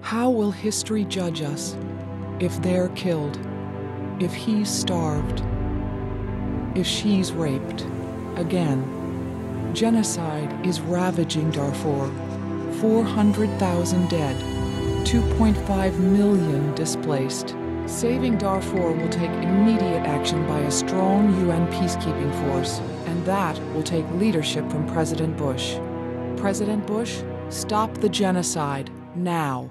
How will history judge us if they're killed, if he's starved, if she's raped? Again, genocide is ravaging Darfur. 400,000 dead, 2.5 million displaced. Saving Darfur will take immediate action by a strong UN peacekeeping force, and that will take leadership from President Bush. President Bush, stop the genocide now.